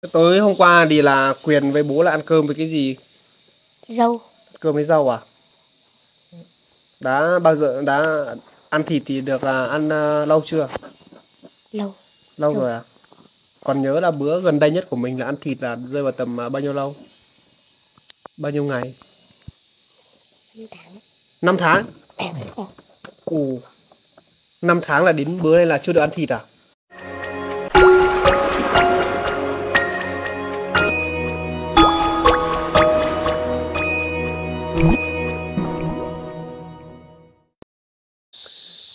Tối hôm qua thì là Quyền với bố là ăn cơm với cái gì? Dâu. Cơm với rau à? Đã bao giờ đã ăn thịt thì được là ăn uh, lâu chưa? Lâu. Lâu Rồi. rồi à? Còn nhớ là bữa gần đây nhất của mình là ăn thịt là rơi vào tầm uh, bao nhiêu lâu? Bao nhiêu ngày? 5 tháng. 5 tháng? Ờ, Ồ. 5 tháng là đến bữa nay là chưa được ăn thịt à?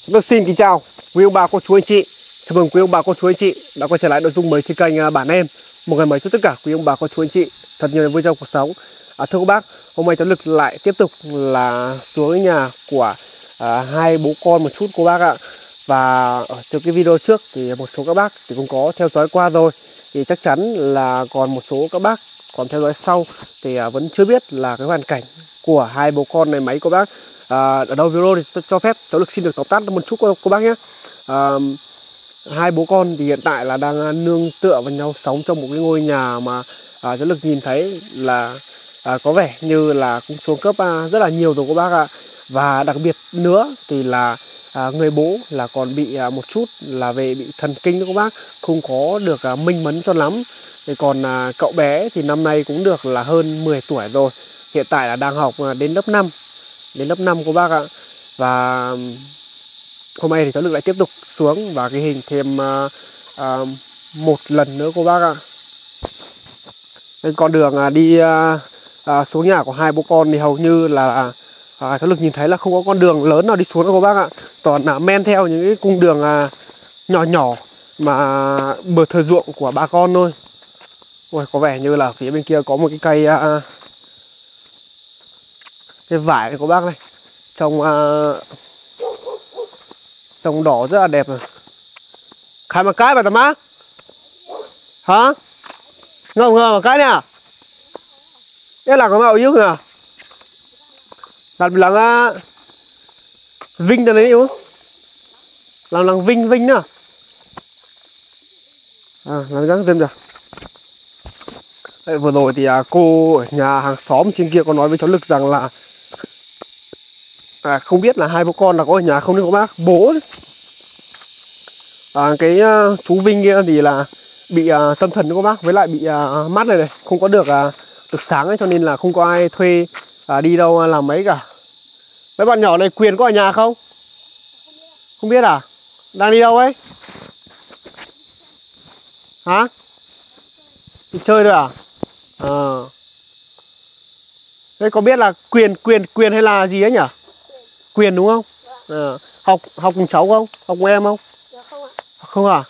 Chúng tôi xin kính chào quý ông bà cô chú anh chị. Chào mừng quý ông bà cô chú anh chị đã quay trở lại nội dung mới trên kênh à, bản em. Một ngày mới cho tất cả quý ông bà cô chú anh chị thật nhiều niềm vui trong cuộc sống. À, thưa các bác, hôm nay cháu lực lại tiếp tục là xuống nhà của à, hai bố con một chút cô bác ạ. Và ở trong cái video trước thì một số các bác thì cũng có theo dõi qua rồi thì chắc chắn là còn một số các bác còn theo dõi sau thì à, vẫn chưa biết là cái hoàn cảnh của hai bố con này mấy cô bác. À, ở đâu video thì cho, phép cháu được xin được tóm tắt một chút cô, cô bác nhé. À, hai bố con thì hiện tại là đang à, nương tựa vào nhau sống trong một cái ngôi nhà mà à, cháu được nhìn thấy là à, có vẻ như là cũng xuống cấp à, rất là nhiều rồi cô bác ạ. Và đặc biệt nữa thì là à, người bố là còn bị à, một chút là về bị thần kinh đó các bác không có được à, minh mẫn cho lắm. Thì còn à, cậu bé thì năm nay cũng được là hơn 10 tuổi rồi hiện tại là đang học à, đến lớp 5 đến lớp 5 cô bác ạ. Và hôm nay thì cháu lực lại tiếp tục xuống và cái hình thêm à, à, một lần nữa cô bác ạ. Bên con đường à, đi à, à, xuống nhà của hai bố con thì hầu như là à, à cháu lực nhìn thấy là không có con đường lớn nào đi xuống đâu cô bác ạ. Toàn là men theo những cái cung đường à, nhỏ nhỏ mà bờ thờ ruộng của bà con thôi. Ôi, có vẻ như là phía bên kia có một cái cây à, cái vải này của bác này. Trông à, trông đỏ rất là đẹp rồi khai mà cái bà tầm má hả? Ngông ngơ mà cái nè đây là có mạo yếu nè làm lăng à, vinh cho đấy yếu. Làm lăng vinh vinh nữa à làm răng thêm rồi Đấy, vừa rồi thì à, cô ở nhà hàng xóm trên kia có nói với cháu Lực rằng là à, không biết là hai bố con là có ở nhà không nên có bác bố ấy. à, cái uh, chú Vinh kia thì là bị uh, tâm thần của bác với lại bị à, uh, mắt này này không có được uh, được sáng ấy cho nên là không có ai thuê à, đi đâu à, làm mấy cả. Mấy bạn nhỏ này quyền có ở nhà không? Không biết à? Đang đi đâu ấy? Hả? Đi chơi thôi à? Ờ. Thế có biết là quyền quyền quyền hay là gì ấy nhỉ? Quyền đúng không? Ờ. học học cùng cháu không? Học cùng em không? Dạ không ạ. không à?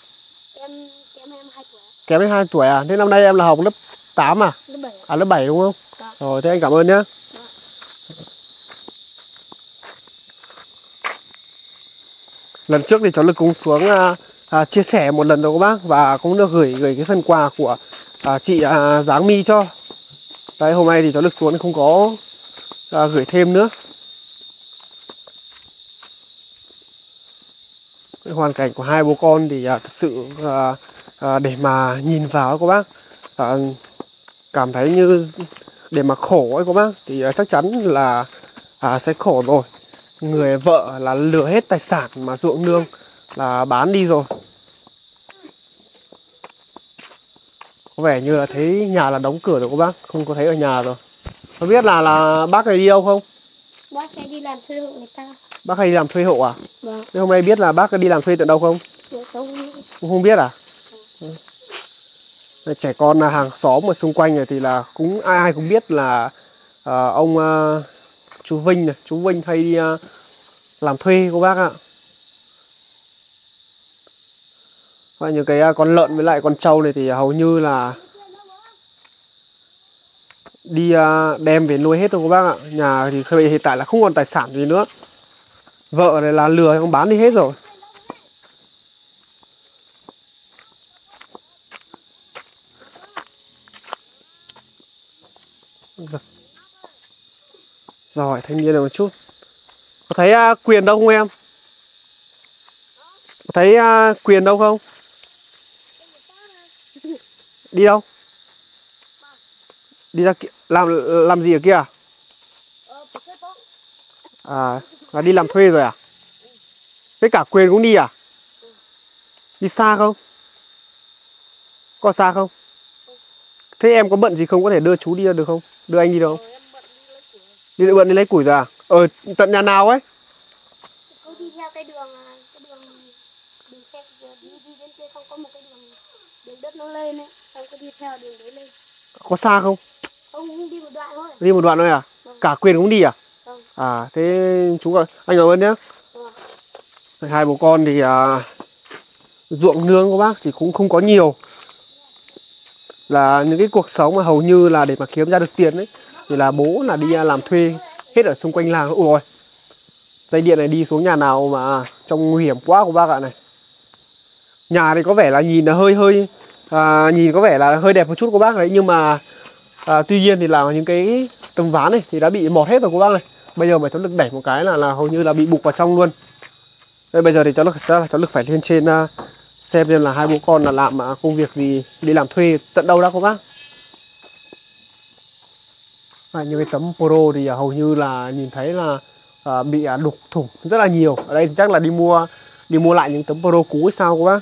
Em kém em 2 tuổi. kém đến hai tuổi à? Thế năm nay em là học lớp 8 à? Lớp 7 ạ. à lớp 7 đúng không? Dạ. rồi thế anh cảm ơn nhá. Lần trước thì cháu lực cũng xuống à, à, chia sẻ một lần rồi các bác và cũng được gửi gửi cái phần quà của à, chị à, Giáng My cho. Đấy hôm nay thì cháu lực xuống không có à, gửi thêm nữa. Cái hoàn cảnh của hai bố con thì à, thật sự à, à, để mà nhìn vào các bác. À, cảm thấy như để mà khổ ấy các bác thì à, chắc chắn là à, sẽ khổ rồi người vợ là lừa hết tài sản mà ruộng nương là bán đi rồi có vẻ như là thấy nhà là đóng cửa rồi các bác không có thấy ở nhà rồi không biết là là bác này đi đâu không Bác sẽ đi làm thuê hộ người ta. bác hay đi làm thuê hộ à Vâng. thế hôm nay biết là bác đi làm thuê tận đâu không không. không biết à trẻ con hàng xóm ở xung quanh này thì là cũng ai ai cũng biết là ờ, ông ờ, chú Vinh này chú Vinh hay đi ờ, làm thuê cô bác ạ. Và những cái ờ, con lợn với lại con trâu này thì hầu như là đi ờ, đem về nuôi hết rồi cô bác ạ. Nhà thì hiện tại là không còn tài sản gì nữa. Vợ này là lừa không bán đi hết rồi. Rồi. Thanh niên này một chút. Có thấy uh, quyền đâu không em? Có thấy uh, quyền đâu không? Đi đâu? đi ra kia, làm làm gì ở kia à? À, là đi làm thuê rồi à? Với cả quyền cũng đi à? Đi xa không? Có xa không? Thế em có bận gì không? Có thể đưa chú đi được không? Đưa anh đi không? em bận đi Đi bận đi lấy củi rồi à? Ờ, tận nhà nào ấy? cứ đi theo cái đường à, cái đường đường xe đi đi đến kia xong có một cái đường đường đất nó lên ấy xong cứ đi theo đường đấy lên Có xa không? không đi một đoạn thôi Đi một đoạn thôi à? Vâng. Cả quyền cũng đi à? Vâng. À, thế chú ạ. Anh cảm ơn nhé. Vâng. Hai bố con thì à, ruộng nương của bác thì cũng không có nhiều là những cái cuộc sống mà hầu như là để mà kiếm ra được tiền ấy thì là bố là đi à, làm thuê hết ở xung quanh làng. Ôi rồi dây điện này đi xuống nhà nào mà trông nguy hiểm quá của bác ạ này. Nhà thì có vẻ là nhìn là hơi hơi à, nhìn có vẻ là hơi đẹp một chút của bác đấy nhưng mà à, tuy nhiên thì là những cái tấm ván này thì đã bị mọt hết rồi của bác này. Bây giờ mà cháu lực đẩy một cái là là hầu như là bị bục vào trong luôn. Đây bây giờ thì cháu lực chắc là cháu lực phải lên trên uh, xem xem là hai bố con là làm à, công việc gì đi làm thuê tận đâu đó cô bác. À, những cái tấm poro thì à, hầu như là nhìn thấy là à, bị à, đục thủng rất là nhiều. Ở đây thì chắc là đi mua đi mua lại những tấm poro cũ hay sao cô bác?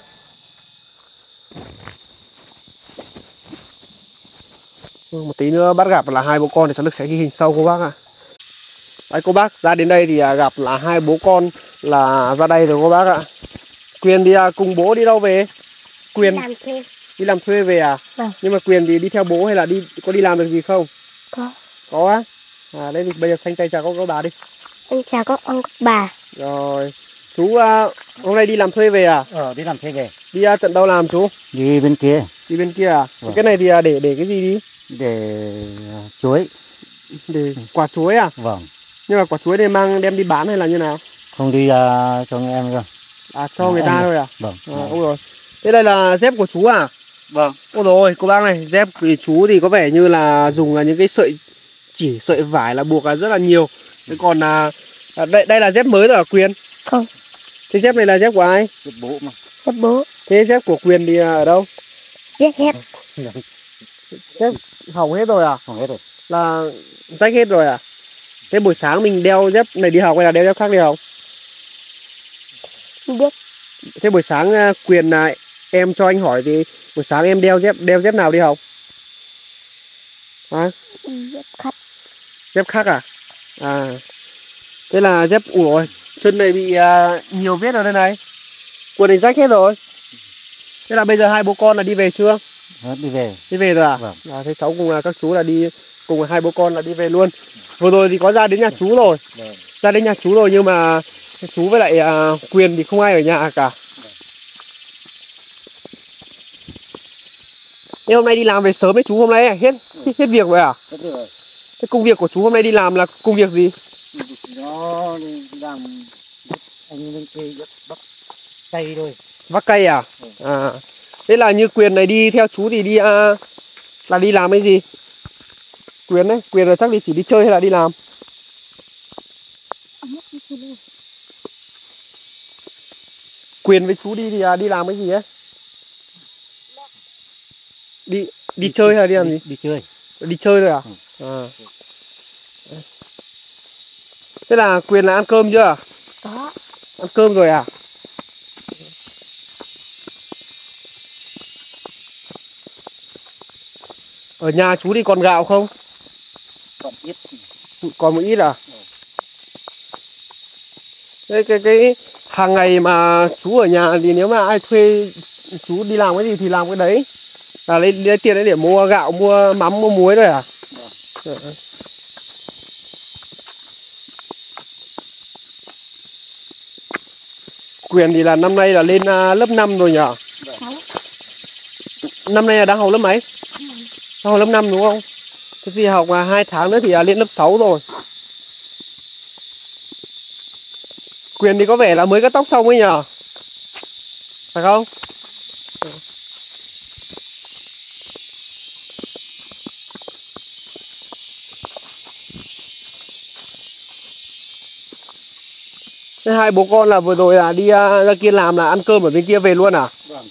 Vâng, một tí nữa bắt gặp là hai bố con thì cháu lực sẽ ghi hình sau cô bác ạ. Đấy cô bác ra đến đây thì à, gặp là hai bố con là ra đây rồi cô bác ạ. Quyền thì à, cùng bố đi đâu về? Quyền làm thuê đi làm thuê về à? Vâng. Nhưng mà Quyền thì đi theo bố hay là đi có đi làm được gì không? có Có á? À đây thì bây giờ thanh tay chào các các bà đi. anh chào các ông các bà Rồi. Chú à, hôm nay đi làm thuê về à? Ờ, đi làm thuê về. Đi à, tận đâu làm chú? Đi bên kia Đi bên kia à? Vâng. Cái này thì à, để để cái gì đi? để chuối. Để quả chuối à? Vâng. Nhưng mà quả chuối này mang đem đi bán hay là như nào? Không đi uh, cho anh em cơ. À cho người Em ta được. thôi à? Vâng. À, ôi rồi. Thế đây là dép của chú à? Vâng. Ôi rồi, cô bác này, dép của chú thì có vẻ như là dùng là những cái sợi chỉ sợi vải là buộc là rất là nhiều. Thế còn là à, đây đây là dép mới rồi à Quyền? Không. Thế dép này là dép của ai? Giúp bố mà. các bố Thế dép của Quyền thì à, ở đâu? giết hết Dép hỏng hết rồi à? Không hết rồi. Là rách hết rồi à? Thế buổi sáng mình đeo dép này đi học hay là đeo dép khác đi học? Không biết. Thế buổi sáng à, Quyền là em cho anh hỏi thì buổi sáng em đeo dép đeo dép nào đi học? Hả? giết khách dép khác à? À. Thế là dép ủa rồi chân này bị à, nhiều vết ở đây này. Quần này rách hết rồi. Thế là bây giờ hai bố con là đi về chưa? Hết đi về. đi về rồi à, Vâng. à thế cháu cùng là các chú là đi cùng hai bố con là đi về luôn. Vừa rồi thì có ra đến nhà chú rồi. Vâng. ra đến nhà chú rồi nhưng mà chú với lại à, quyền thì không ai ở nhà cả. Thế hôm nay đi làm về sớm đấy chú hôm nay à? hết hết việc rồi à? Hết rồi. thế công việc của chú hôm nay đi làm là công việc gì? Nó làm anh bên kia giúp bắt cây thôi. vác cây à? À thế là như quyền này đi theo chú thì đi à, là đi làm cái gì? Quyền đấy quyền là chắc đi chỉ đi chơi hay là đi làm quyền với chú đi thì à, đi làm cái gì ấy? Đi đi chơi hay đi làm gì? Đi chơi. đi chơi rồi à? À. Thế là quyền là ăn cơm chưa? Có. Ăn cơm rồi à? Ở nhà chú thì còn gạo không? Còn ít. còn một ít à? Cái cái cái hàng ngày mà chú ở nhà thì nếu mà ai thuê chú đi làm cái gì thì làm cái đấy. Là lấy, lấy tiền đấy để mua gạo mua mắm mua muối rồi à? Quyền thì là năm nay là lên à, lớp 5 rồi nhở? Năm nay là đang học lớp mấy? Đang học lớp 5 đúng không? Thế thì học à, hai tháng nữa thì là lên lớp 6 rồi quyền thì có vẻ là mới cắt tóc xong ấy nhở phải không? Thế hai bố con là vừa rồi là đi à, ra kia làm là ăn cơm ở bên kia về luôn à? Vâng.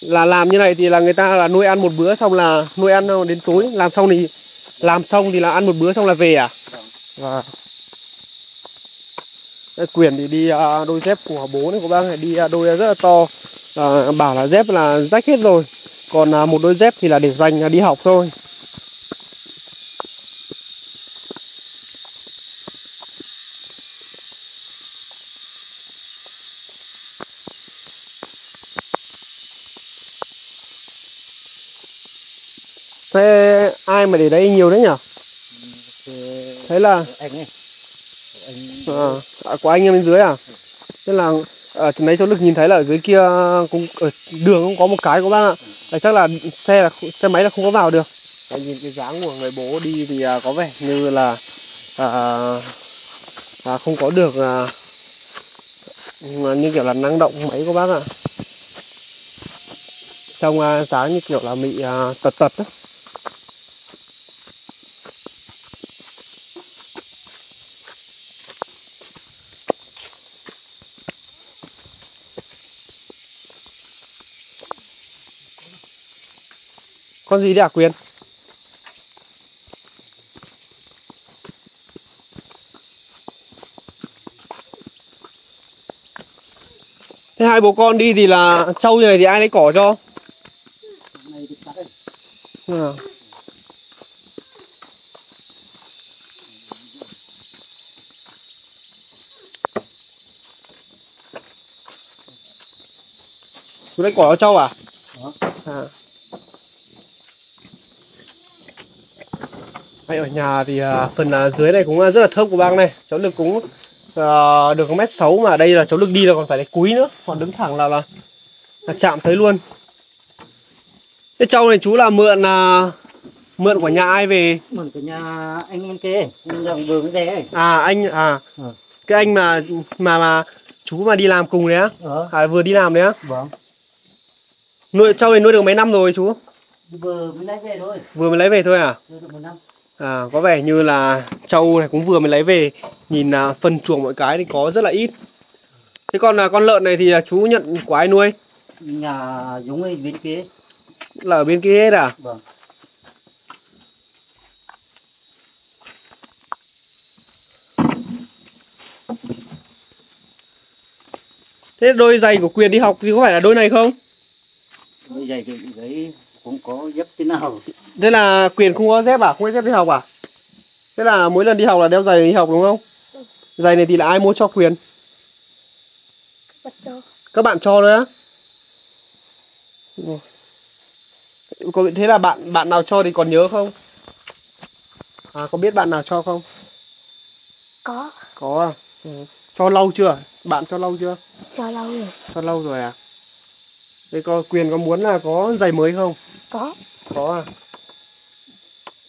là làm như này thì là người ta là nuôi ăn một bữa xong là nuôi ăn đến tối. Làm xong thì làm xong thì là ăn một bữa xong là về à? Và Đây, quyền thì đi à, đôi dép của bố này của bác này đi à, đôi rất là to. À, bảo là dép là rách hết rồi. Còn à, một đôi dép thì là để dành đi học thôi. Xe ai mà để đây nhiều đấy nhỉ Thế thế là anh ấy. anh à, à, của anh em bên dưới à? Tức là à, ở trên đấy chỗ lực nhìn thấy là ở dưới kia cũng ở đường cũng có một cái của bác ạ. À, chắc là xe là xe máy là không có vào được. Đấy, nhìn cái dáng của người bố đi thì à, có vẻ như là à, à, không có được à, như kiểu là năng động mấy của bác ạ. Trong à, sáng như kiểu là bị à, tật tật đó. Con gì đấy à quyền thế hai bố con đi thì là trâu như này thì ai lấy cỏ cho à. chú lấy cỏ cho trâu à Đó. à Đây, ở nhà thì à, phần à, dưới này cũng à, rất là thơm của bác này. Cháu lực cũng à, được mét sáu mà đây là cháu lực đi là còn phải lấy cúi nữa. Còn đứng thẳng là là, là chạm thấy luôn. Cái trâu này chú là mượn à, mượn của nhà ai về? Mượn cái nhà anh kia nhà dòng vườn cái đấy à anh à Ừ. cái anh mà mà mà chú mà đi làm cùng đấy á? Ờ. À, vừa đi làm đấy á? Vâng. Nuôi trâu này nuôi được mấy năm rồi chú? Vừa mới lấy về thôi. Vừa mới lấy về thôi à? Được một năm À, có vẻ như là trâu này cũng vừa mới lấy về Nhìn à, phân chuồng mọi cái thì có rất là ít Thế còn là con lợn này thì à, chú nhận của ai nuôi? nhà giống ấy bên kia Là ở bên kia hết à? vâng Thế đôi giày của Quyền đi học thì có phải là đôi này không? bây giờ thì đấy cũng có dép thế nào Thế là Quyền không có dép à? Không có dép đi học à? Thế là mỗi lần đi học là đeo giày đi học đúng không? Giày này thì là ai mua cho Quyền? vật cho Các bạn cho đấy á? Có thế là bạn bạn nào cho thì còn nhớ không? À có biết bạn nào cho không? có Có à? Ừ. Cho lâu chưa? Bạn cho lâu chưa? cho lâu rồi Cho lâu rồi à? Thế có quyền có muốn là có giày mới không? có Có à?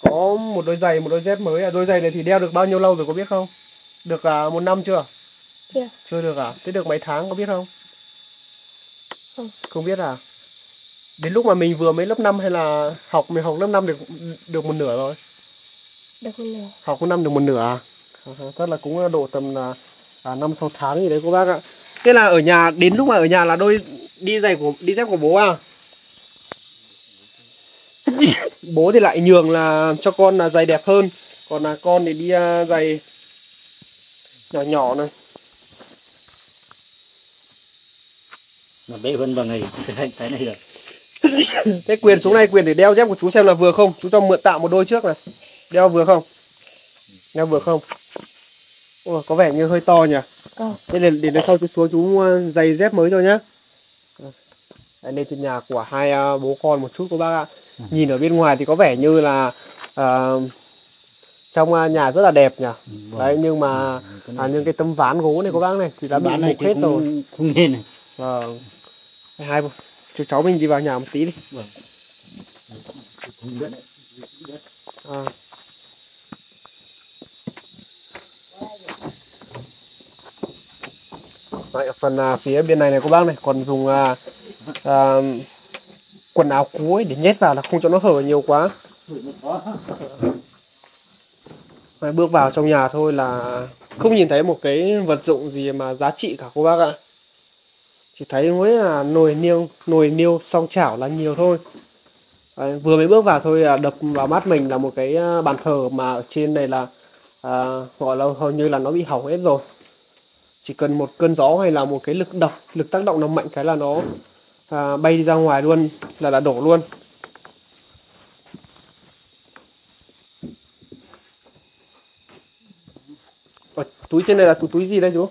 Có một đôi giày, một đôi dép mới à? Đôi giày này thì đeo được bao nhiêu lâu rồi có biết không? Được à, một năm chưa? chưa Chưa được à? Thế được mấy tháng có biết không? Không. Không biết à? Đến lúc mà mình vừa mới lớp 5 hay là học mình học lớp 5 được được một nửa rồi? được một nửa Học một năm được một nửa à? À, Tức là cũng độ tầm là à, 5 6 tháng gì đấy cô bác ạ. Thế là ở nhà đến lúc mà ở nhà là đôi đi giày của đi dép của bố à? bố thì lại nhường là cho con là giày đẹp hơn, còn là con thì đi à, giày nhỏ nhỏ này. mà bé vẫn bằng này cái cái này rồi Thế quyền xuống này quyền để đeo dép của chú xem là vừa không? Chú cho mượn tạm một đôi trước này. Đeo vừa không? Đeo vừa không? Ủa, có vẻ như hơi to nhỉ? có Thế để, để lần sau chú xuống chú mua giày dép mới cho nhá. Đây lên trên nhà của hai à, bố con một chút cô bác ạ. Nhìn ở bên ngoài thì có vẻ như là à, trong à, nhà rất là đẹp nhỉ. Đấy nhưng mà à, nhưng cái tấm ván gỗ này cô bác này thì đã bị này mục hết không, rồi. không nên này Vâng. Hai bố- chú cháu mình đi vào nhà một tí đi. biết À. Đấy, phần à, phía bên này này cô bác này còn dùng à, à, quần áo cũ ấy để nhét vào là không cho nó hở nhiều quá. Đấy, bước vào trong nhà thôi là không nhìn thấy một cái vật dụng gì mà giá trị cả cô bác ạ. Chỉ thấy mỗi là nồi niêu nồi niêu song chảo là nhiều thôi. À, vừa mới bước vào thôi là đập vào mắt mình là một cái ờ, bàn thờ mà ở trên này là à, gọi là hầu như là nó bị hỏng hết rồi. Chỉ cần một cơn gió hay là một cái lực động lực tác động nó mạnh cái là nó à, bay đi ra ngoài luôn là đã đổ luôn. Ở, túi trên này là túi túi gì đây chú?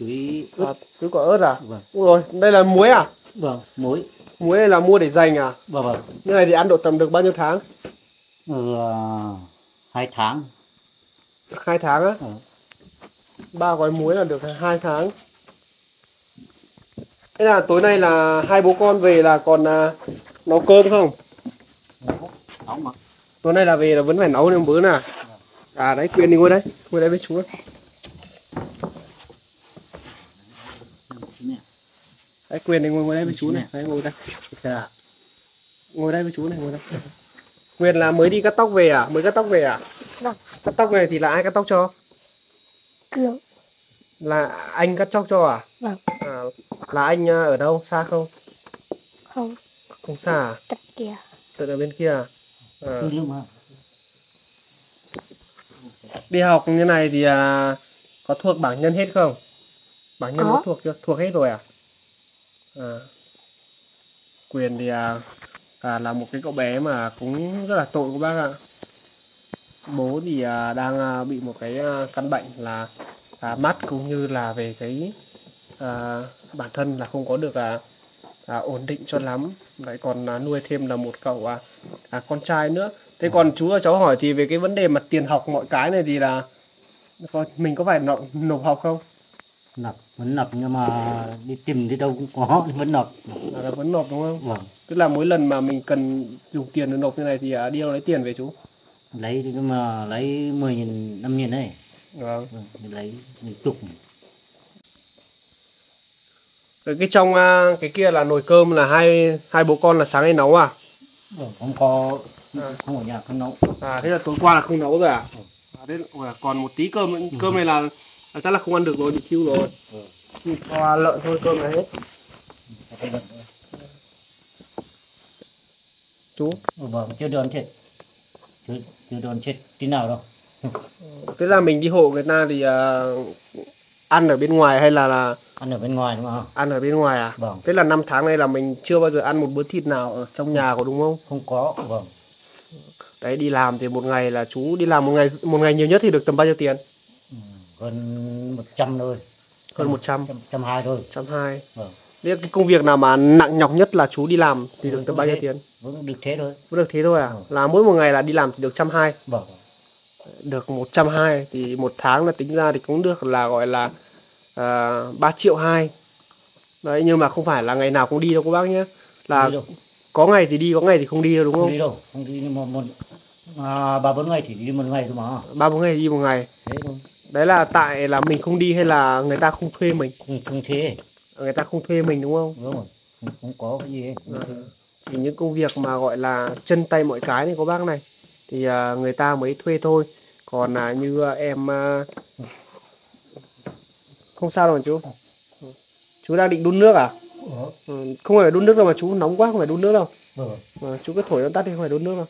Túi à, túi quả ớt à? Vâng. Ui rồi đây là muối à? Vâng muối. Muối này là mua để dành à? Vâng vâng. Như này thì ăn độ tầm được bao nhiêu tháng? Ừ, hai tháng. Hai tháng á? Ừ. ba gói muối là được hai tháng thế là tối nay là hai bố con về là còn à, nấu cơm không? Nóng mà tối nay là về là vẫn phải nấu thêm bữa nè. À đấy quyền đi ngồi đây ngồi đây với chú ấy. nè đấy quyền đi ngồi ngồi đây với chú này. Đấy ngồi đây. Ngồi đây với chú này ngồi đây. Quyền là mới đi cắt tóc về à? Mới cắt tóc về à? Vâng. cắt tóc này thì là ai cắt tóc cho? Cường. Là anh cắt tóc cho à? Vâng. Là anh à, ở đâu? Xa không? Không. Không xa à? Tất kia. Tận ở bên kia à, à. đi học như này thì à, có thuộc bảng nhân hết không? Bảng nhân có, Có. thuộc chưa? Thuộc hết rồi à, à. quyền thì à, à, là một cái cậu bé mà cũng rất là tội của bác ạ. Bố thì à, đang à, bị một cái à, căn bệnh là à, mắt cũng như là về cái à, bản thân là không có được à, à, ổn định cho lắm. Lại còn à, nuôi thêm là một cậu à, à, con trai nữa. Thế còn chú và cháu hỏi thì về cái vấn đề mà tiền học mọi cái này thì là có- mình có phải nộp, nộp học không? Nập vẫn nập nhưng mà đi tìm đi đâu cũng có vẫn nập à, là vẫn nộp đúng không? Vâng. Tức là mỗi lần mà mình cần dùng tiền để nộp như này thì à, đi đâu lấy tiền về chú? Lấy nhưng mà lấy 10 nghìn năm nghìn đấy. Vâng. Vâng lấy lấy chục cái, cái trong à, cái kia là nồi cơm là hai hai bố con là sáng nay nấu à? Vâng không có À. không ở nhà không nấu. À thế là tối qua là không nấu rồi à, à thế còn một tí cơm cơm này là, là chắc là không ăn được rồi bị thiêu rồi. Ừ. Thì cho lợn thôi cơm này hết. Chú? Ừ, vâng chưa đoán chết. Chưa chưa đoán chết tí nào đâu. Thế là mình đi hộ người ta thì à, ăn ở bên ngoài hay là là ăn ở bên ngoài đúng không? ăn ở bên ngoài à? Vâng. Thế là năm tháng này là mình chưa bao giờ ăn một bữa thịt nào ở trong nhà có đúng không? Không có vâng. Đấy đi làm thì một ngày là chú đi làm một ngày một ngày nhiều nhất thì được tầm bao nhiêu tiền? Ừ, gần 100 thôi. Hơn một trăm. Trăm trăm hai thôi. Trăm hai. Vâng. Thế cái công việc nào mà nặng nhọc nhất là chú đi làm thì được Ừ, tầm bao nhiêu tiền? Vẫn được thế thôi. Có được thế thôi à? Ừ. là mỗi một ngày là đi làm chỉ được trăm hai. Vâng. Được một trăm hai thì một tháng là tính ra thì cũng được là gọi là uh, 3 triệu hai. Đấy nhưng mà không phải là ngày nào cũng đi đâu các bác nhé. Là có ngày thì đi có ngày thì không đi đâu đúng không không? đi đâu không đi nhưng mà một à, ba bốn ngày thì đi một ngày thôi mà. Ba bốn ngày đi một ngày. Thế thôi. Đấy là tại là mình không đi hay là người ta không thuê mình? Không không thế người ta không thuê mình đúng không? Đúng rồi không, không có cái gì hết. Chỉ những công việc mà gọi là chân tay mọi cái này có bác này. Thì à, người ta mới thuê thôi. Còn là như à, em à, không sao đâu chú. Chú đang định đun nước à? Ủa? ừ, không phải đun nước đâu mà chú nóng quá không phải đun nước đâu. Vâng. mà chú cứ thổi nó tắt đi không phải đun nước đâu.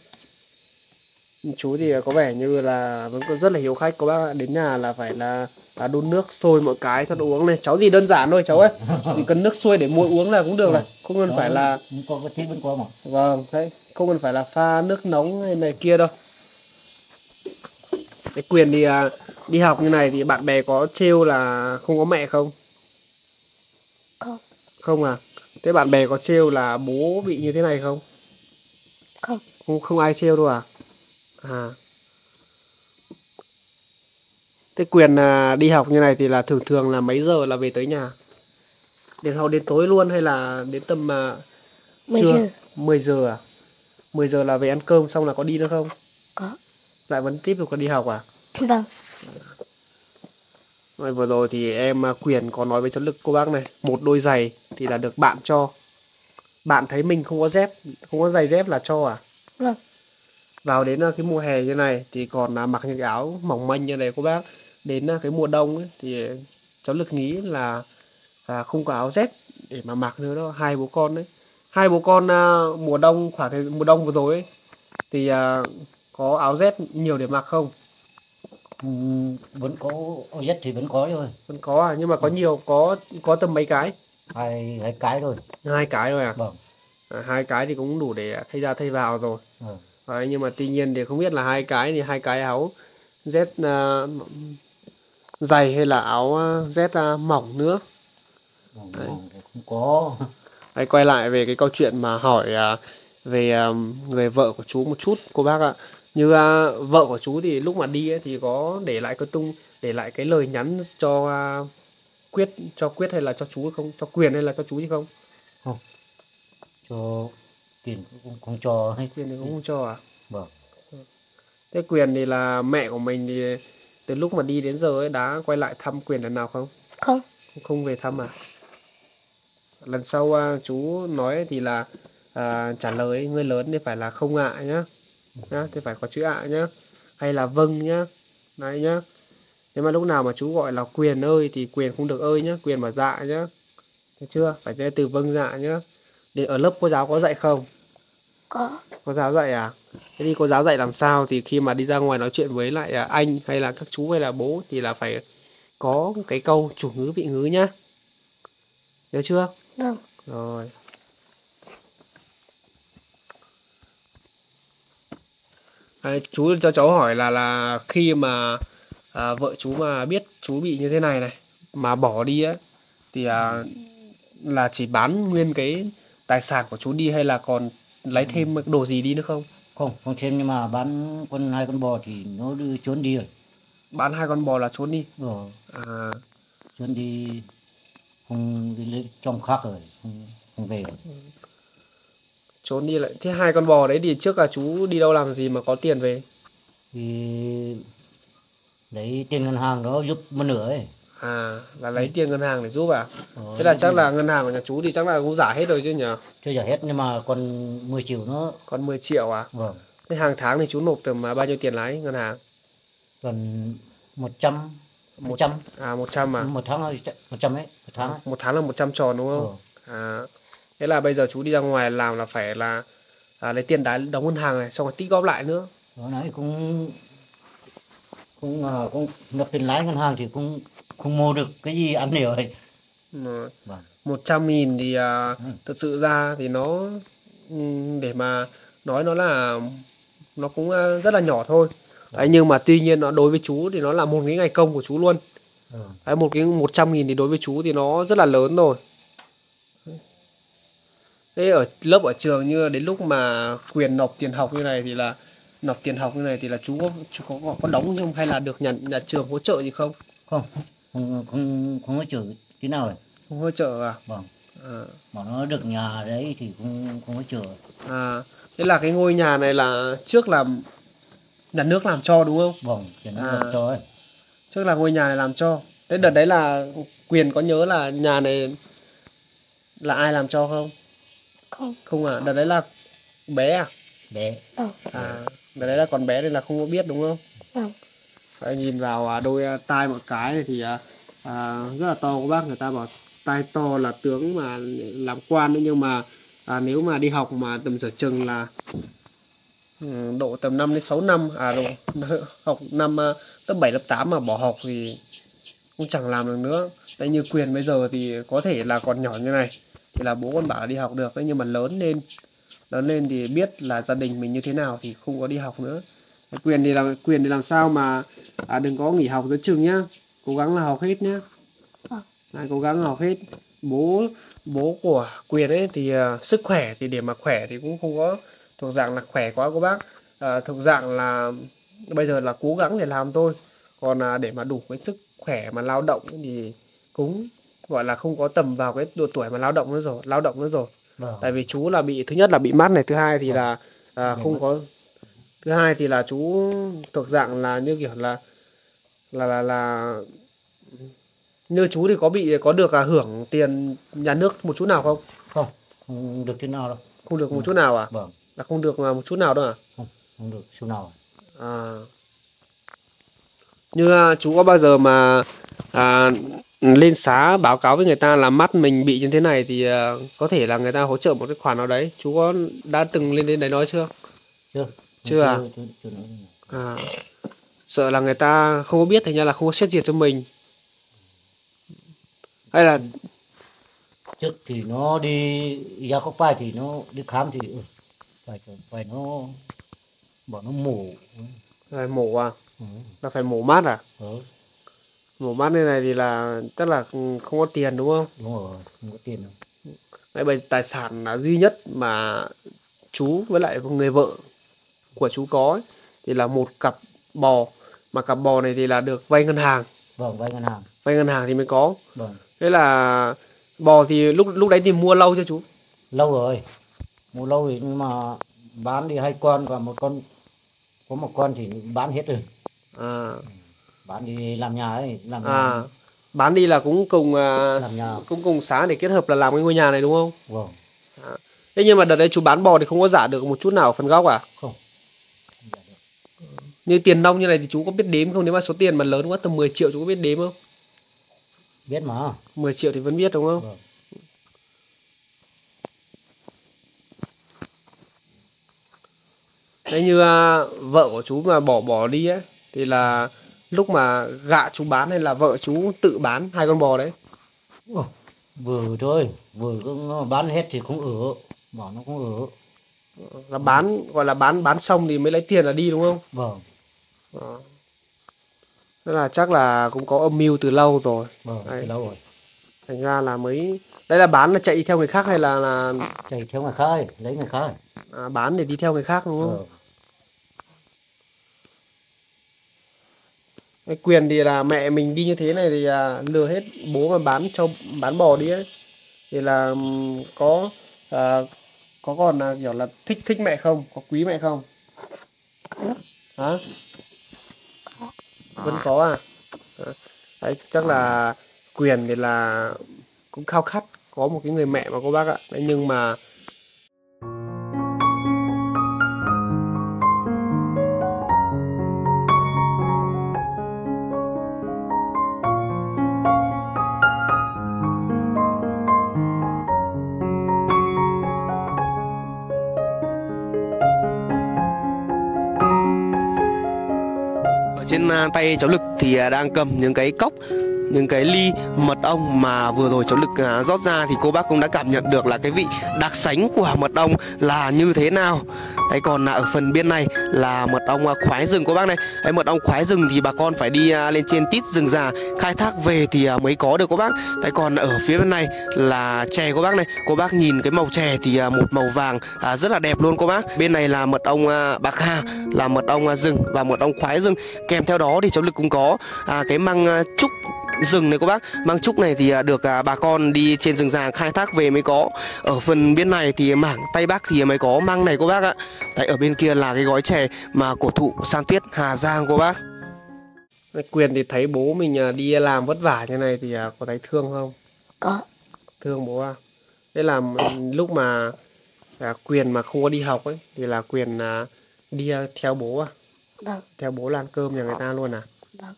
Chú thì có vẻ như là vẫn còn rất là hiếu khách. Có bác đến nhà là phải là, là đun nước sôi mọi cái cho nó uống này cháu thì đơn giản thôi cháu ơi. Chỉ cần nước sôi để muội uống là cũng được rồi. Không cần phải là mà Vâng, đấy, không cần phải là pha nước nóng hay này kia đâu. Cái quyền thì à, đi học như này thì bạn bè có trêu là không có mẹ không? không Không à? Thế bạn bè có trêu là bố bị như thế này không? không Không không ai trêu đâu à? À. Thế quyền à, đi học như này thì là thường thường là mấy giờ là về tới nhà? Đến học đến tối luôn hay là đến tầm à, mười trưa? giờ 10 giờ à? 10 giờ là về ăn cơm xong là có đi nữa không? có Lại vẫn tiếp tục đi học à? vâng Rồi vừa rồi thì em à, Quyền có nói với cháu Lực cô bác này, một đôi giày thì là được bạn cho. Bạn thấy mình không có dép, không có giày dép là cho à? vâng Vào đến à, cái mùa hè như này thì còn à, mặc những cái áo mỏng manh như này cô bác. Đến cái mùa đông ấy, thì cháu Lực nghĩ là à, không có áo dép để mà mặc nữa đó hai bố con đấy hai bố con à, mùa đông khoảng thời mùa đông vừa rồi ấy thì à, có áo rét nhiều để mặc không? Ừm, vẫn có áo Z thì vẫn có thôi. Vẫn có à? Nhưng mà có nhiều có có tầm mấy cái? Hai hai cái thôi. Hai cái thôi à, vâng. À hai cái thì cũng đủ để thay ra thay vào rồi. Ờ. Đấy, nhưng mà tuy nhiên thì không biết là hai cái thì hai cái áo rét à, dày hay là áo à, rét à, mỏng nữa? Đấy. không có. Hãy quay lại về cái câu chuyện mà hỏi à, về à, người vợ của chú một chút cô bác ạ. Như à, vợ của chú thì lúc mà đi ấy, thì có để lại cái tung để lại cái lời nhắn cho à, Quyết cho Quyết hay là cho chú không? Cho Quyền hay là cho chú chứ không? cho tiền cũng không cho hết Quyền thì cũng không cho à? vâng Thế Quyền thì là mẹ của mình thì từ lúc mà đi đến giờ ấy đã quay lại thăm Quyền lần nào không? không Không về thăm à? Lần sau à, chú nói thì là à, trả lời người lớn thì phải là không ạ nhá. Nhá, thì phải có chữ ạ nhá. Hay là vâng nhá. Đấy nhá. Nếu mà lúc nào mà chú gọi là Quyền ơi thì Quyền không được ơi nhá, Quyền bảo dạ nhá. Thấy chưa? Phải chơi từ vâng dạ nhá. Để ở lớp cô giáo có dạy không? có Cô giáo dạy à? Thế thì cô giáo dạy làm sao thì khi mà đi ra ngoài nói chuyện với lại à, anh hay là các chú hay là bố thì là phải có cái câu chủ ngữ vị ngữ nhá. Nhớ chưa? vâng Rồi. Đấy, chú cho cháu hỏi là là khi mà à, vợ chú mà biết chú bị như thế này này mà bỏ đi á thì à, là chỉ bán nguyên cái tài sản của chú đi hay là còn lấy thêm cái đồ gì đi nữa không? không không thêm nhưng mà bán con hai con bò thì nó đi trốn đi rồi Bán hai con bò là trốn đi. ờ, À, trốn đi không đi lên trong khác rồi không, không về rồi. Trốn đi lại. Thế hai con bò đấy thì trước là chú đi đâu làm gì mà có tiền về? thì lấy tiền ngân hàng đó giúp một nửa ấy À, là lấy tiền ngân hàng để giúp à? Ờ, Thế là chắc là ngân hàng của nhà chú thì chắc là cũng giả hết rồi chứ nhỉ? chưa trả hết nhưng mà còn 10 triệu nữa Còn 10 triệu à? vâng Thế hàng tháng thì chú nộp tầm à, bao nhiêu tiền lãi ngân hàng? còn 100 Một 100 À 100 à? một tháng là 100 ấy một tháng ấy. Một tháng là 100 tròn đúng không? Ờ, À. Thế là bây giờ chú đi ra ngoài làm là phải là à, lấy tiền đá đóng ngân hàng này xong rồi tích góp lại nữa. đó nãy cũng cũng à, cũng nộp tiền lãi ngân hàng thì cũng không mua được cái gì ăn nhiều rồi vâng 100 nghìn thì à, Ừ. thực sự ra thì nó ừm, để mà nói nó là nó cũng à, rất là nhỏ thôi. Đấy, nhưng mà tuy nhiên nó đối với chú thì nó là một cái ngày công của chú luôn. ừ. Đấy, một cái 100 nghìn thì đối với chú thì nó rất là lớn rồi. Thế ở lớp ở trường như đến lúc mà quyền nộp tiền học như này thì là nộp tiền học như này thì là chú có chú có có, có đóng không hay là được nhà nhà trường hỗ trợ gì không? không không không không có chữ tí nào rồi Không hỗ trợ à? vâng À, mà nó được nhà đấy thì không không có chữa à thế là cái ngôi nhà này là trước là nhà nước làm cho đúng không? vâng thì nó À. à. cho ấy Trước là ngôi nhà này làm cho. Thế đợt đấy là quyền có nhớ là nhà này là ai làm cho không? Không. Không à, đợt đấy là bé à? bé. Ờ. À, đợt đấy là còn bé nên là không có biết đúng không? vâng Đấy, nhìn vào à, đôi à, tai một cái này thì à, rất là to. Các bác người ta bảo tai to là tướng mà làm quan đấy nhưng mà à, nếu mà đi học mà tầm sở chừng là ừ, độ tầm 5 đến 6 năm à độ, học năm lớp 7 lớp 8 mà bỏ học thì cũng chẳng làm được nữa. Đấy như quyền bây giờ thì có thể là còn nhỏ như này thì là bố con bảo là đi học được đấy nhưng mà lớn lên lớn lên thì biết là gia đình mình như thế nào thì không có đi học nữa. Quyền thì làm quyền thì làm sao mà à, đừng có nghỉ học giữa chừng nhá cố gắng là học hết nhá. Đấy, cố gắng học hết. Bố bố của quyền ấy thì à, sức khỏe thì để mà khỏe thì cũng không có thuộc dạng là khỏe quá cô bác. À, thuộc dạng là bây giờ là cố gắng để làm thôi. Còn à, để mà đủ cái sức khỏe mà lao động thì cũng gọi là không có tầm vào cái độ tuổi mà lao động nữa rồi lao động nữa rồi. Vâng. Tại vì chú là bị thứ nhất là bị mắt này thứ hai thì là à, không có thứ hai thì là chú thuộc dạng là như kiểu là là là là như chú thì có bị có được à, hưởng tiền nhà nước một chút nào không? Không không được thế nào đâu. Không được một chút nào à? Vâng. Là không được là một chút nào đâu à? Không không được số nào. À. Như à, chú có bao giờ mà à, lên xá báo cáo với người ta là mắt mình bị như thế này thì ờ, có thể là người ta hỗ trợ một cái khoản nào đấy. Chú có đã từng lên đến đấy nói chưa? Chưa. Chưa à? chưa, chưa nói. à, sợ là người ta không có biết thành ra là không có xét duyệt cho mình. Hay là trước thì nó đi ra có phải thì nó đi khám thì ừ, phải phải nó bỏ nó mổ. phải mổ à? Ừ. là phải mổ mắt à? Ừ, mổ mắt như này thì là chắc là không có tiền đúng không? Đúng rồi không có tiền đâu. Đấy, bởi tài sản là duy nhất mà chú với lại người vợ của chú có ấy, thì là một cặp bò. Mà cặp bò này thì là được vay ngân hàng. Vâng vay ngân hàng. Vay ngân hàng thì mới có. Vâng. Thế là bò thì lúc lúc đấy thì mua lâu cho chú? Lâu rồi. Mua lâu rồi nhưng mà bán đi hai con và một con có một con thì bán hết rồi. À, bán đi làm nhà ấy làm à nhà bán đi là cũng cùng à, nhà. cũng cùng sáng để kết hợp là làm cái ngôi nhà này đúng không? Vâng. Thế nhưng mà đợt đấy chú bán bò thì không có giả được một chút nào ở phần góc à? Không. Như tiền nông như này thì chú có biết đếm không? Nếu mà số tiền mà lớn quá tầm 10 triệu chú có biết đếm không? Biết mà. 10 triệu thì vẫn biết đúng không? Vâng. Đấy như à, vợ của chú mà bỏ bỏ đi ấy thì là lúc mà gạ chú bán hay là vợ chú tự bán hai con bò đấy? Ồ, vừa thôi vừa cũng bán hết thì cũng ở bỏ nó cũng ở. Là bán gọi là bán bán xong thì mới lấy tiền là đi đúng không? Vâng. Tức là chắc là cũng có âm mưu từ lâu rồi. Vâng Đấy. từ lâu rồi. Thành ra là mới đấy là bán là chạy theo người khác hay là là chạy theo người khác ấy, lấy người khác. Ấy. à, bán để đi theo người khác đúng không? Vâng. Cái quyền thì là mẹ mình đi như thế này thì à, lừa hết bố mà bán cho bán bò đi ấy. Thì là có à, có còn là kiểu là thích thích mẹ không? Có quý mẹ không? Hả? Vẫn có à? Đấy chắc là quyền thì là cũng khao khát có một cái người mẹ mà cô bác ạ. Đấy nhưng mà tay cháu lực thì à, đang cầm những cái cốc những cái ly mật ong mà vừa rồi cháu lực à, rót ra thì cô bác cũng đã cảm nhận được là cái vị đặc sánh của mật ong là như thế nào đấy còn à, ở phần bên này là mật ong à, khoái rừng của bác này. Đấy, mật ong khoái rừng thì bà con phải đi à, lên trên tít rừng già khai thác về thì mới có được các bác. Đấy còn ở phía bên này là chè của bác này. Cô bác nhìn cái màu chè thì một màu vàng rất là đẹp luôn cô bác. Bên này là mật ong bạc hà là mật ong rừng và mật ong khoái rừng. Kèm theo đó thì cháu lực cũng có cái măng trúc rừng này cô bác. Măng trúc này thì à, được à, bà con đi trên rừng già khai thác về mới có. Ở phần bên này thì mảng tây bắc thì mới có măng này cô bác ạ. Đấy, ở bên kia là cái gói chè mà cổ thụ san tuyết hà giang cô bác. Quyền thì thấy bố mình à, đi làm vất vả như này thì à, có thấy thương không? Có. Thương bố à? Thế là lúc mà à, quyền mà không có đi học ấy thì là quyền à, đi à, theo bố à? Vâng. Theo bố làm cơm nhà người ta luôn à? Vâng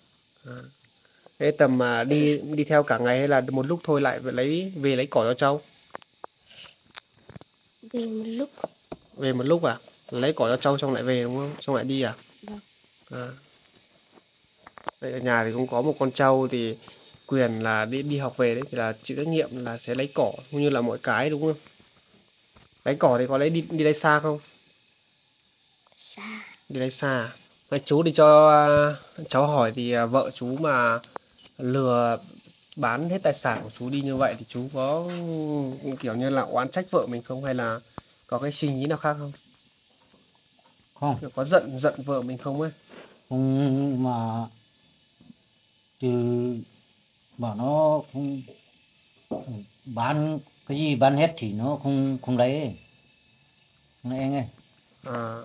thế tầm mà đi đi theo cả ngày hay là một lúc thôi lại lấy về lấy cỏ cho trâu về một lúc. Về một lúc à? Lấy cỏ cho trâu xong lại về đúng không? Xong lại đi à? Vâng. à. Vậy ở nhà thì cũng có một con trâu thì quyền là đi đi học về đấy thì là chịu trách nhiệm là sẽ lấy cỏ cũng như là mọi cái đúng không? Lấy cỏ thì có lấy đi đi lấy xa không? Xa đi lấy xa? Vậy chú thì cho à, cháu hỏi thì à, vợ chú mà lừa bán hết tài sản của chú đi như vậy thì chú có kiểu như là oán trách vợ mình không hay là có cái suy nghĩ nào khác không? Không. Kiểu có giận giận vợ mình không ấy? Không mà từ bảo nó không bán cái gì bán hết thì nó không không lấy. Không lấy anh ơi. À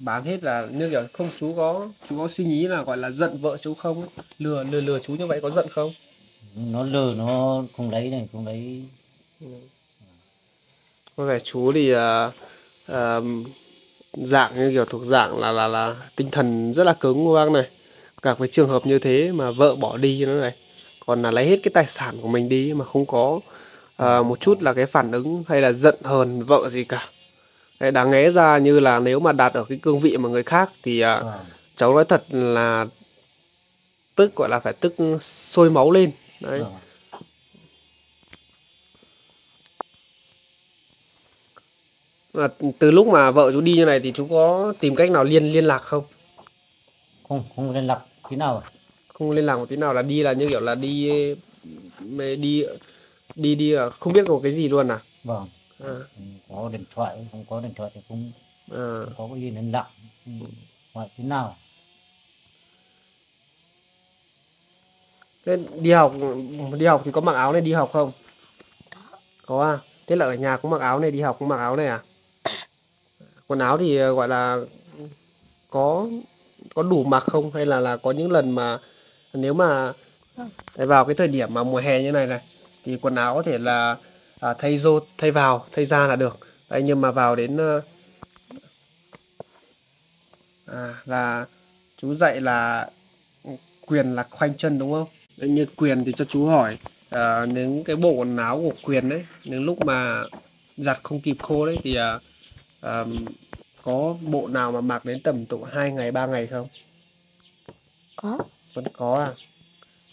bán hết là như kiểu không chú có chú có suy nghĩ là gọi là giận vợ chú không ấy? lừa lừa lừa chú như vậy có giận không? Nó lừa nó không lấy này không lấy. Có vẻ chú thì à, à, dạng như kiểu thuộc dạng là là là tinh thần rất là cứng của bác này? Gặp cái trường hợp như thế mà vợ bỏ đi thế này còn là lấy hết cái tài sản của mình đi mà không có à, một chút là cái phản ứng hay là giận hờn vợ gì cả Đấy, đáng lẽ ra như là nếu mà đặt ở cái cương vị mà người khác thì à, vâng cháu nói thật là tức gọi là phải tức sôi máu lên. Đấy. Vâng Và từ lúc mà vợ chú đi như này thì chú có tìm cách nào liên liên lạc không? Không không liên lạc tí nào. Không liên lạc một tí nào là đi là như kiểu là đi đi đi đi, đi à, không biết một cái gì luôn à, vâng à, không có điện thoại không có điện thoại thì không à. không có cái gì liên lạc không hỏi tí nào? Thế đi học đi học thì có mặc áo này đi học không? Có à? Thế là ở nhà cũng mặc áo này đi học cũng mặc áo này à? Quần áo thì ờ, gọi là có có đủ mặc không? Hay là là có những lần mà nếu mà vào cái thời điểm mà mùa hè như này này thì quần áo có thể là à, thay vô thay vào thay ra là được. Đấy, nhưng mà vào đến ờ, à, là chú dạy là quyền là khoanh chân đúng không? Đấy, như quyền thì cho chú hỏi à, những cái bộ quần áo của quyền đấy những lúc mà giặt không kịp khô đấy thì à, à, có bộ nào mà mặc đến tầm độ hai ngày ba ngày không? Có. Vẫn có à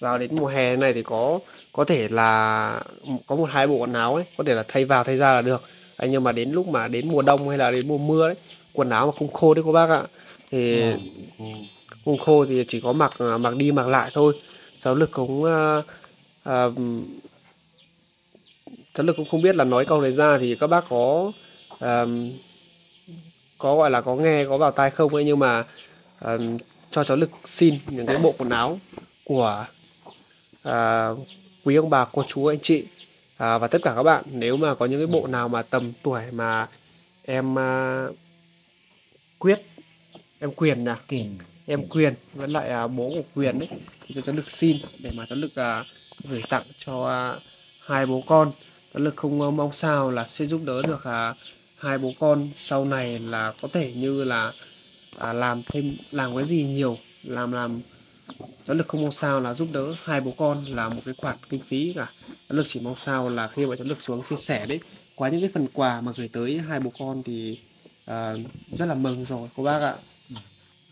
vào đến mùa hè này thì có có thể là có một hai bộ quần áo ấy có thể là thay vào thay ra là được Đấy, nhưng mà đến lúc mà đến mùa đông hay là đến mùa mưa đấy quần áo mà không khô đấy cô bác ạ thì Vâng. Ừ. không khô thì chỉ có mặc à, mặc đi mặc lại thôi cháu lực cũng à, à, cháu lực cũng không biết là nói câu này ra thì các bác có à, có gọi là có nghe có vào tai không ấy nhưng mà à, cho cháu lực xin những cái bộ quần áo của à, quý ông bà cô chú anh chị à, và tất cả các bạn nếu mà có những cái bộ nào mà tầm tuổi mà em à, quyết em quyền nè Kìm. em quyền với lại à, bố của quyền đấy thì cho cháu lực xin để mà cháu lực à, gửi tặng cho à, hai bố con cháu lực không à, mong sao là sẽ giúp đỡ được à, hai bố con sau này là có thể như là à, làm thêm làm cái gì nhiều làm làm cháu lực không mong sao là giúp đỡ hai bố con là một cái khoản kinh phí cả. Cháu lực chỉ mong sao là khi mà cháu lực xuống chia sẻ đấy. Qua những cái phần quà mà gửi tới hai bố con thì à, rất là mừng rồi cô bác ạ.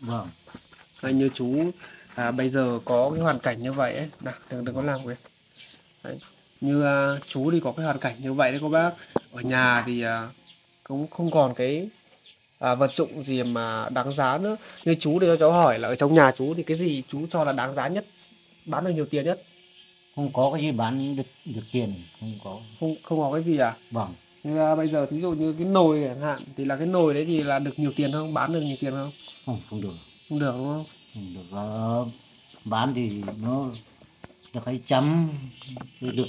Vâng. Đấy, như chú à, bây giờ có cái hoàn cảnh như vậy ấy. Nào đừng đừng có làm cái đấy. như à, chú thì có cái hoàn cảnh như vậy đấy cô bác. Ở nhà thì à, cũng không còn cái à, vật dụng gì mà đáng giá nữa? Như chú thì cho cháu hỏi là ở trong nhà chú thì cái gì chú cho là đáng giá nhất? Bán được nhiều tiền nhất? Không có cái gì bán được được tiền không có. Không không có cái gì à? Vâng. Như à, bây giờ ví dụ như cái nồi chẳng hạn thì là cái nồi đấy thì là được nhiều tiền không? Bán được nhiều tiền không? Không không được. Không được đúng không? Không được Ờ, bán thì nó được hai trăm được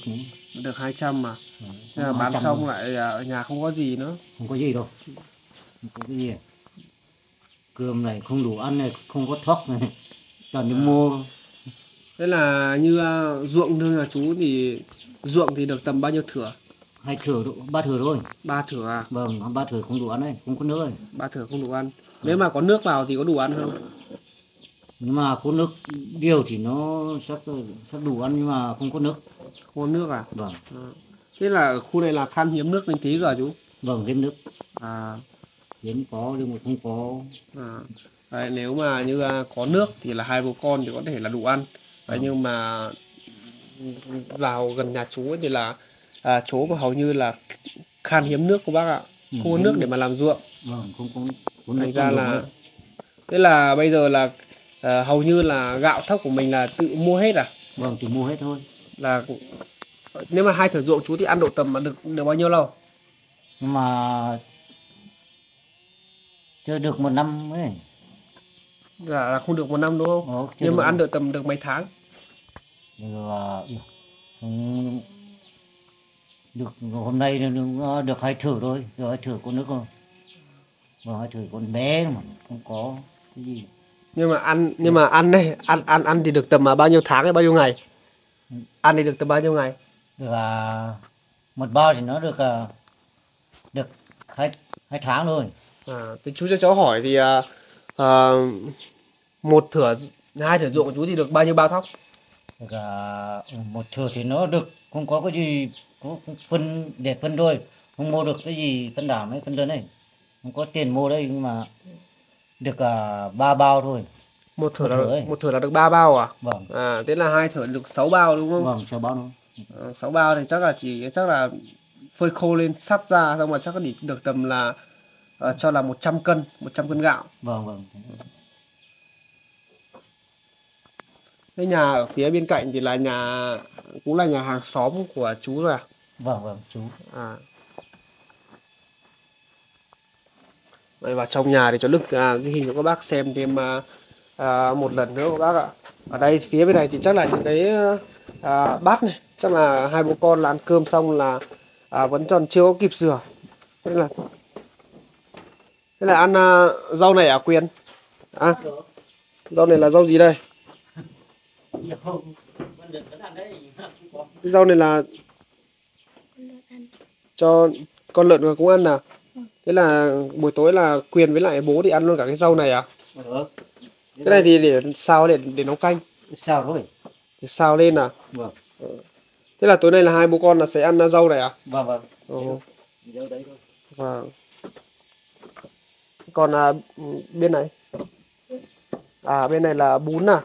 được 200 mà Ờ, Thế là bán 200 xong lại à, ở nhà không có gì nữa. Không có gì đâu không có cái gì cơm này không đủ ăn này không có thuốc này toàn đi mua Thế là như à, ruộng nơi là chú thì ruộng thì được tầm bao nhiêu thửa? hai thửa độ ba thửa thôi Ba thửa à? vâng ba thửa không đủ ăn đấy không có nước ấy. Ba thửa không đủ ăn. Nếu mà có nước vào thì có đủ ăn không? nhưng mà có nước điều thì nó sắp sắp đủ ăn nhưng mà không có nước Không có nước à? vâng À. Thế là ở khu này là khan hiếm nước lên tí à chú? vâng cái nước À, hiếm có nhưng mà không có à. Đấy, nếu mà như à, có nước thì là hai bố con thì có thể là đủ ăn. Đấy, Ừ. nhưng mà vào gần nhà chú ấy thì là à, chỗ mà hầu như là khan hiếm nước của bác ạ. Ừ, Không có nước để mà làm ruộng. vâng không có nước thành ra không là thế là bây giờ là à, hầu như là gạo thóc của mình là tự mua hết à vâng thì mua hết thôi là nếu mà hai thửa ruộng chú thì ăn độ tầm mà được được bao nhiêu lâu mà chưa được một năm ấy. Là, là không được một năm đúng không? Chưa nhưng mà được. ăn được tầm được mấy tháng? Rồi không được hôm nay nó được hai thử thôi. Rồi hai thử con nước rồi. Rồi hai thử con bé mà không có cái gì. Nhưng mà ăn nhưng mà ăn đây ăn ăn ăn thì được tầm mà bao nhiêu tháng hay bao nhiêu ngày? Ăn thì được tầm bao nhiêu ngày? Được à, một bao thì nó được à, được hai hai tháng thôi à, thì chú cho cháu hỏi thì à, à, một thửa hai thửa ruộng của chú thì được bao nhiêu bao thóc cả một thửa thì nó được không có cái gì có phân để phân đôi không mua được cái gì phân đảm hay phân đơn này. Không có tiền mua đây nhưng mà được cả ba bao thôi. Một thửa Một là thửa ấy. một thửa là được ba bao à? Vâng. À thế là hai thửa được 6 bao đúng không? Vâng cho bao thôi. À, 6 bao thì chắc là chỉ chắc là phơi khô lên sắt ra xong mà chắc là chỉ được tầm là ờ, cho là 100 cân 100 cân gạo vâng vâng cái nhà ở phía bên cạnh thì là nhà cũng là nhà hàng xóm của chú rồi à vâng vâng chú À. Đây vào trong nhà thì cho Đức à, cái hình cho các bác xem thêm à, à, một lần nữa các bác ạ. Ở đây phía bên này thì chắc là những cái à, bát này, chắc là hai bố con là ăn cơm xong là à, vẫn còn chưa có kịp rửa. Thế là Thế là ăn à, rau này à Quyền? À, rau này là rau gì đây? Cái rau này là cho con lợn cũng ăn à? Thế là buổi tối là Quyền với lại bố thì ăn luôn cả cái rau này à? Cái này thì để xào để để nấu canh, sao thôi xào lên à? vâng Thế là tối nay là hai bố con là sẽ ăn rau này à? vâng vâng Ồ, Dấu đấy thôi vâng. Còn à, bên này? À bên này là bún à?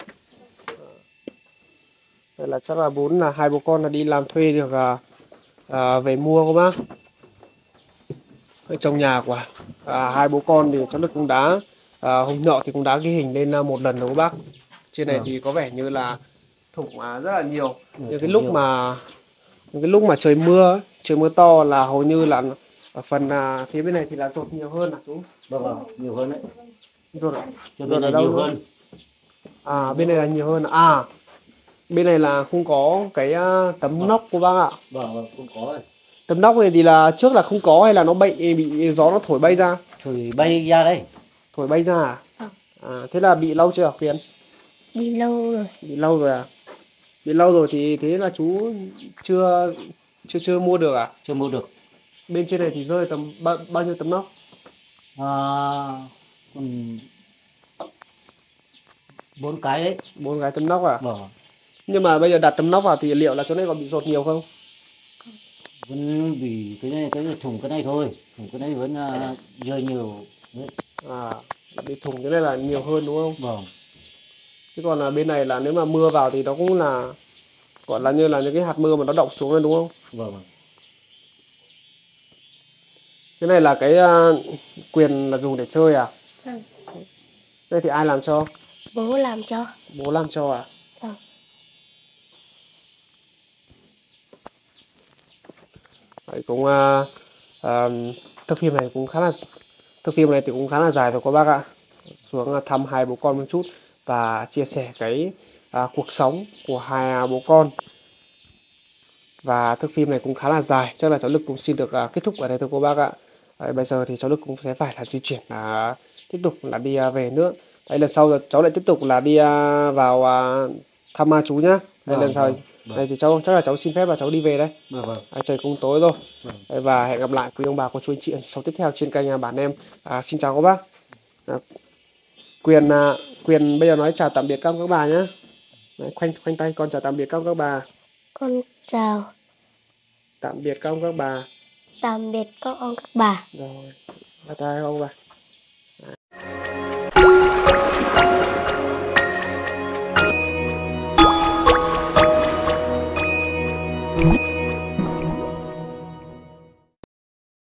Đây là chắc là bún là hai bố con là đi làm thuê được à, à, về mua các bác. Ở trong nhà của à, hai bố con thì cháu Đức cũng đã à, hôm nọ thì cũng đã ghi hình lên à, một lần rồi các bác. Trên này Vâng. thì có vẻ như là thủng à, rất là nhiều. những cái lúc nhiều. mà những cái lúc mà trời mưa trời mưa to là hầu như là ở phần à, phía bên này thì là rột nhiều hơn à chú vâng vâng nhiều hơn đấy. À? cho Rồi bên là này đâu nhiều hơn. À bên này là nhiều hơn. À bên này là không có cái à, tấm nóc của bác ạ. Vâng vâng cũng có rồi. Tấm nóc này thì là trước là không có hay là nó bị bị gió nó thổi bay ra? Thổi bay ra đây. Thổi bay ra à, Vâng. à thế là bị lâu chưa Quyền bị lâu rồi. Bị lâu rồi à? Bị lâu rồi thì thế là chú chưa chưa chưa mua được à? Chưa mua được. Bên trên này thì rơi tầm bao, bao nhiêu tấm nóc? à, còn bốn cái đấy. Bốn cái tấm nóc à? Vâng. Nhưng mà bây giờ đặt tấm nóc vào thì liệu là chỗ này còn bị rột nhiều không? Vẫn vì cái này cái thùng cái này thôi. Thùng cái này vẫn uh, rơi nhiều. Đấy. à bị thủng cái này là nhiều hơn đúng không? Vâng. Chứ còn là bên này là nếu mà mưa vào thì nó cũng là gọi là như là những cái hạt mưa mà nó đọng xuống lên đúng không? Vâng cái này là cái à, quyền là dùng để chơi à? Vâng. đây thì ai làm cho? Bố làm cho. Bố làm cho à? Vâng. Đấy, cũng à, à, thước phim này cũng khá là thước phim này thì cũng khá là dài rồi các bác ạ. Xuống thăm hai bố con một chút và chia sẻ cái à, cuộc sống của hai bố con. Và thước phim này cũng khá là dài chắc là cháu Lực cũng xin được à, kết thúc ở đây thôi cô bác ạ Đấy, bây giờ thì cháu Lực cũng sẽ phải là di chuyển là tiếp tục là đi à, về nữa Đấy, lần sau cháu lại tiếp tục là đi à, vào à, thăm ma chú nhá. Đây, Vâng, lần sau. vâng, vâng. đây thì cháu chắc là cháu xin phép và cháu đi về đây. Vâng vâng. À, trời cũng tối rồi. Vâng. Đấy, và hẹn gặp lại quý ông bà cô chú anh chị số tiếp theo trên kênh à, bản em. À, xin chào các bác. À, quyền à, quyền bây giờ nói chào tạm biệt các ông các bà nhé Đấy, khoanh khoanh tay con chào tạm biệt các ông các bà. Con chào. Tạm biệt các ông các bà tạm biệt các ông các bà rồi bye bye ông bà